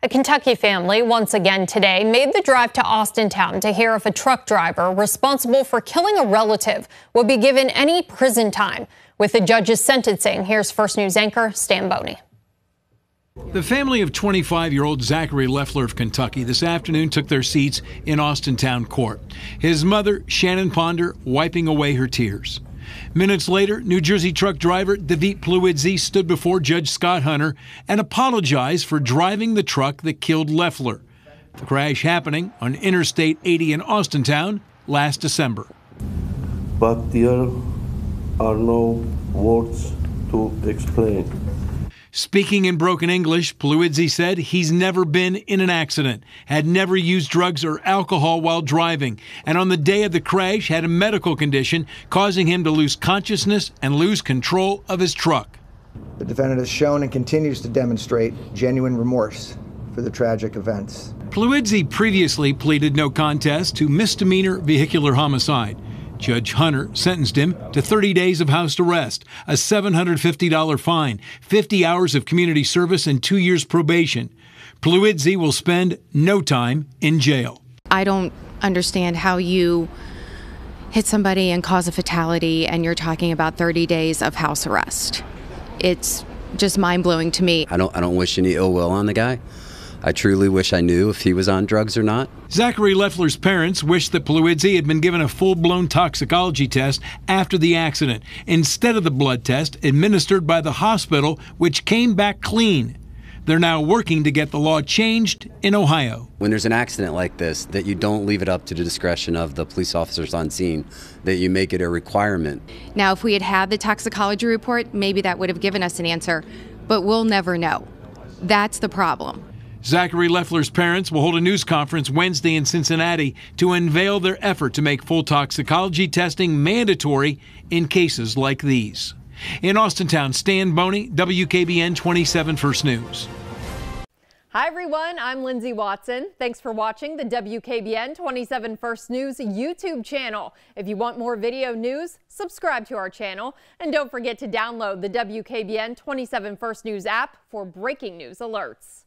A Kentucky family once again today made the drive to Austintown to hear if a truck driver responsible for killing a relative will be given any prison time. With the judge's sentencing, here's First News anchor Stan Boney. The family of 25 year old Zachary Leffler of Kentucky this afternoon took their seats in Austintown court. His mother, Shannon Ponder, wiping away her tears. Minutes later, New Jersey truck driver Davit Pluidze stood before Judge Scott Hunter and apologized for driving the truck that killed Leffler. The crash happening on Interstate 80 in Austintown last December. But there are no words to explain. Speaking in broken English, Pluidze said he's never been in an accident, had never used drugs or alcohol while driving, and on the day of the crash had a medical condition causing him to lose consciousness and lose control of his truck. The defendant has shown and continues to demonstrate genuine remorse for the tragic events. Pluidze previously pleaded no contest to misdemeanor vehicular homicide. Judge Hunter sentenced him to 30 days of house arrest, a $750 fine, 50 hours of community service, and two years probation. Pluidze will spend no time in jail. I don't understand how you hit somebody and cause a fatality and you're talking about 30 days of house arrest. It's just mind blowing to me. I don't I don't wish any ill will on the guy. I truly wish I knew if he was on drugs or not. Zachary Leffler's parents wish that Pluidze had been given a full blown toxicology test after the accident instead of the blood test administered by the hospital, which came back clean. They're now working to get the law changed in Ohio. When there's an accident like this, that you don't leave it up to the discretion of the police officers on scene, that you make it a requirement. Now, if we had had the toxicology report, maybe that would have given us an answer, but we'll never know. That's the problem. Zachary Leffler's parents will hold a news conference Wednesday in Cincinnati to unveil their effort to make full toxicology testing mandatory in cases like these. In Austintown, Stan Boney, WKBN 27 First News. Hi everyone, I'm Lindsay Watson. Thanks for watching the WKBN 27 First News YouTube channel. If you want more video news, subscribe to our channel and don't forget to download the WKBN 27 First News app for breaking news alerts.